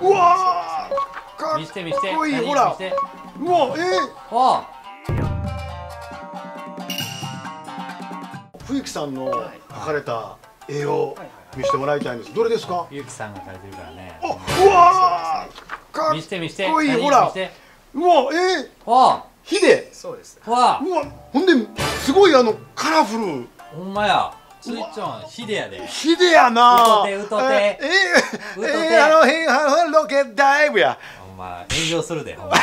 うわー。かっ見して。見していいほら。うわえおー、冬木さんの描かれた絵を見せてもらいたいんです。どれですか？ゆうきさんが描いてるからね。あうわー。かっ見して見して。こいい何ほらうわえー、おヒデ。そうですうわうわほんですごいあのカラフル。ほんまやスイッチョンヒデやで。ヒデやな。うとてうとてえー、えー、あの辺はロケダイブや。ほんま炎上するでほんま。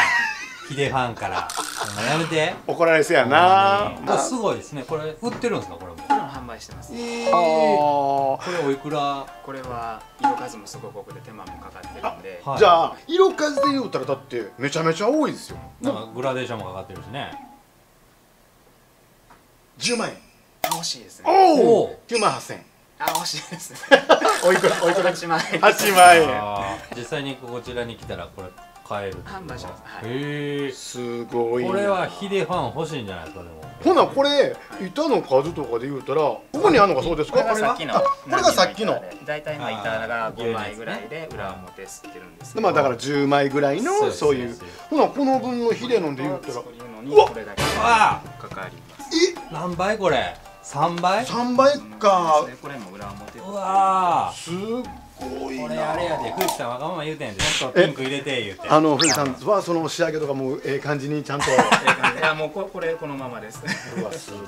ヒデファンから。ほんまやめて。怒られそうやな。ほんまに。すごいですね。これ売ってるんですかこれも？販売してます。えー。あこれおいくら？これは色数もすごく多くて手間もかかってるんで。はい。じゃあ色数で言うたらだってめちゃめちゃ多いですよ。なんかグラデーションもかかってるしね。10万円あ惜しいですね。おおお9万8000円。あ惜しいですね。おいくら おいくら8万円。8万円。実際にこちらに来たらこれ買える販売します。はい。へえすごいなこれはヒデファン欲しいんじゃないですかでも。ほなこれ板の数とかで言うたらここにあるのがそうですこかれがさっきの。あこれがさっきの。大体まあ板があー5枚ぐらいで裏表吸ってるんですけど。まあだから10枚ぐらいのそういう。ほなこの分のヒデので言ったら。作るのにうわこれだけわかかります。え？何倍これ？3倍？3倍か。これも裏表うわすっごいな。ーこれあれやで冬木さんわがまま言うてんで。ちょっとピンク入れて言うて。あの藤さんはその仕上げとかもええ感じにちゃんと。ええ感じいやもうここれこのままです。うわすごい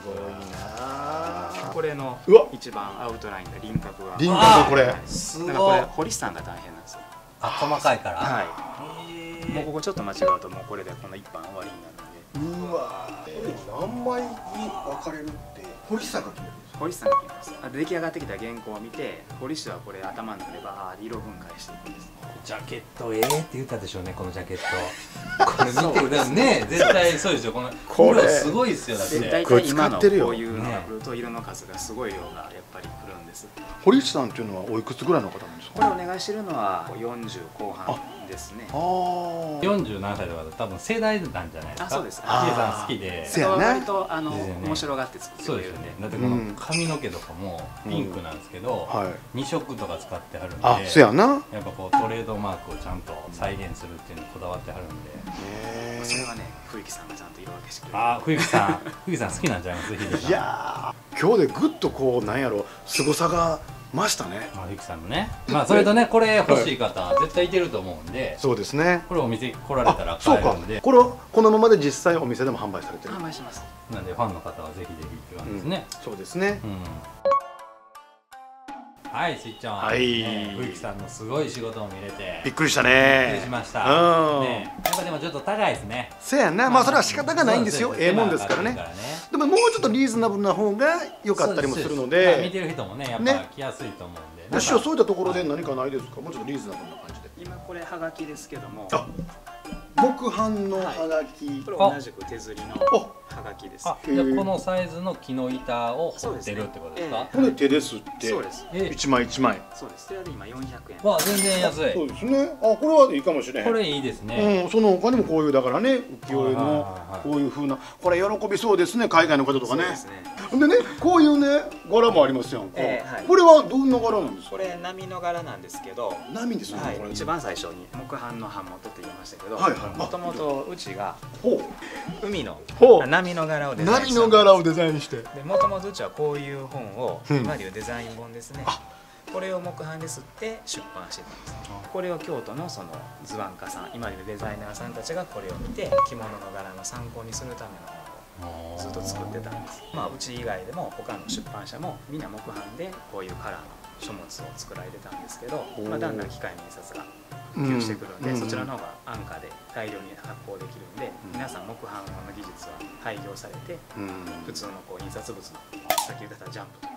な。これのうわ。一番アウトラインで輪郭が。輪郭これ。はい。すだからこれ堀さんが大変なんですよ。あ細かいから？はい。もうここちょっと間違うともうこれでこの一版終わりになるんで。うわ何枚に分かれるって堀さんが決めるんです堀さんが決めます。あ出来上がってきた原稿を見て堀氏はこれ頭の中でバーッ色分解していくんです。ジャケットええって言ったでしょうねこのジャケット。これ見てね絶対そうですよ。このこれ。色すごいですよだって。で大これ体今のこ使ってるよういうのがね来ると色の数がすごい量がやっぱり来るんです。堀内さんっていうのはおいくつぐらいの方なんですこか？れお願いしてるのは40後半ですね。あ。あ47歳とかだと多分世代なんじゃないですか？あそうですヒデさん好きで。せやね割とあのね。面白がって作ってくれるよね。だってこの髪の毛とかもピンクなんですけど、はい。2色とか使ってはるんであせやな。やっぱこうトレードマークをちゃんと再現するっていうのにこだわってはるんで。へそれはね冬木さんがちゃんと色分けしてくれる。ああ冬木さん。冬木さん好きなんじゃないます？いやー。今日でぐっとこうなんやろ。凄さが増したね。まあ冬木さんのね。まあそれとねこれ欲しい方、絶対いてると思うんで。そうですね。これお店来られたらあそうか。買えるんで。これこのままで実際お店でも販売されてる。販売します。なんでファンの方はぜひぜひって感じですね。そうですね。うん、はいスイッチョンはい。ね冬木さんのすごい仕事を見れて。びっくりしたびっくねりしました、うん。ね、やっぱでもちょっと高いですね。せやな。まあ。それは仕方がないんですよ。ええもんですからね。でももうちょっとリーズナブルな方が良かったりもするので。す。まあ見でてる人もねやっね。ぱ来やすいと思うんで、よしそういったところで何かないですか？もうちょっとリーズナブルな感じで。今これはがきですけども。あ。木版のハガキ。これ同じく手刷りの。あはがきです。あじゃあこのサイズの木の板を彫ってるってことですか？これ手ですって。そうです。え一枚一枚。そうです。それで今400円。わ全然安い。そうですね。あこれはいいかもしれへん。これいいですね、うん、その他にもこういうだからね。浮世絵はいはいのはいはい。こういう風な。これ喜びそうですね。海外の方とかね。そうですね。でねこういうね柄もありますやんこれはどんな柄なんですか？これ波の柄なんですけど波ですよね、一番最初に木版の版元って言いましたけどはいはい。もともとうちがほ海のほう波の柄をデザイン波の柄をデザインして。でもともとうちはこういう本を、うん。今でいうデザイン本ですね。これを木版で刷って出版してたんです。これを京都のその図案家さん今でいうデザイナーさんたちがこれを見て着物の柄の参考にするためのずっと作ってたんです。まあうち以外でも他の出版社もみんな木版でこういうカラーの書物を作られてたんですけど、まあ、だんだん機械の印刷が普及してくるんで、うんそちらの方が安価で大量に発行できるんで、皆さん木版の技術は廃業されてうん普通のこう印刷物のさっき言ってたジャンプとかは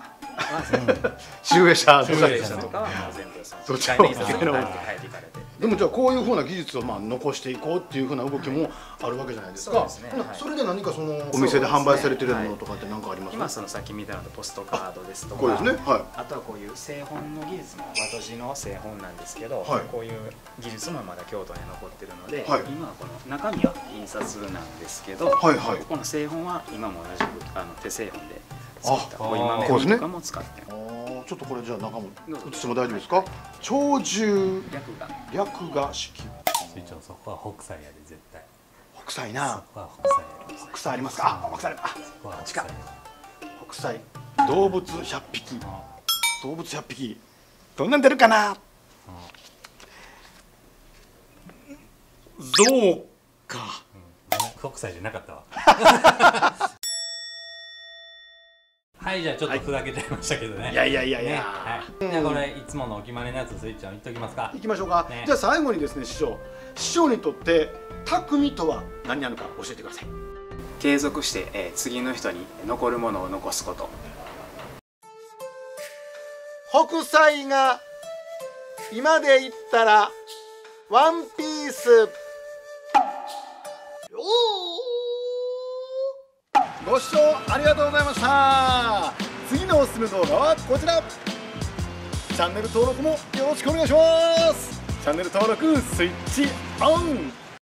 集英社集英集英社社とかはもう全部その機械の印刷にの変えて変えていかれてでもじゃあこういうふうな技術をまあ残していこうっていうふうな動きもあるわけじゃないですか、そうですね。はい。それで何かそのお店で販売されてるものとかって何かあります？今そのさっき見たのとポストカードですとかこれですね。はい。あとはこういう製本の技術も和とじの製本なんですけど、はい。こういう技術もまだ京都に残ってるので、はい。今はこの中身は印刷なんですけど、はいはい。この製本は今も同じくあの手製本で作った。あお今こうですね。目とかも使ってちょっとこれじゃあ中もどうぞ。映しても大丈夫ですか？鳥獣。略が。略が式スイちゃんそこは北斎やで絶対。北斎そなこは北斎ありますか？あ北斎あそこは北斎近北斎。動物100匹。動物100匹。どんなん出るかな？ゾウか。ごめん。北斎じゃなかったわ はいじゃあちょっとふざけちゃいましたけどね。いやいやいやいや、ねはい、じゃあこれいつものお決まりのやつスイちゃん言っときますか。いきましょうか、ね。じゃあ最後にですね師匠。師匠にとって匠とは何なのか教えてください。継続して、えー次の人に残るものを残すこと。北斎が今で言ったらワンピースご視聴ありがとうございました。次のおすすめ動画はこちら。チャンネル登録もよろしくお願いします。チャンネル登録スイッチオン。